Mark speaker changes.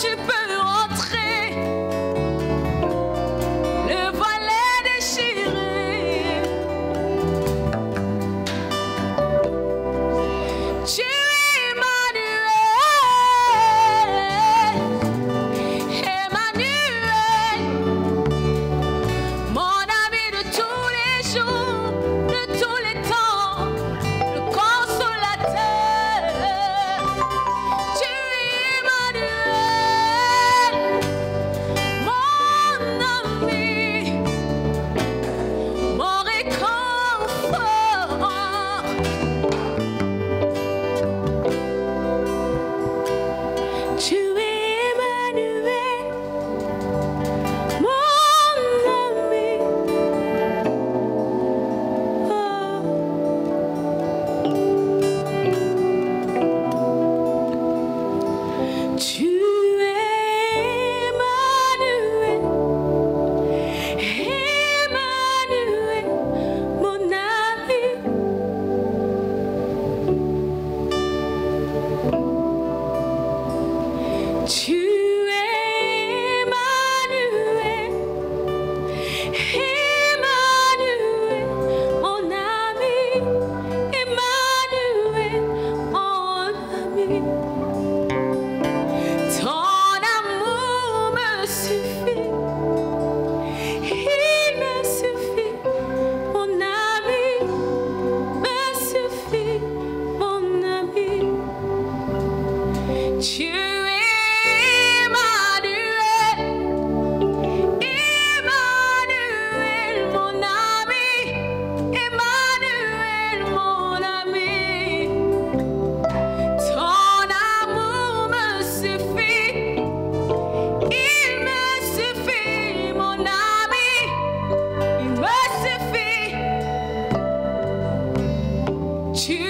Speaker 1: tu peux rentrer. Le volet déchiré. to Cheers.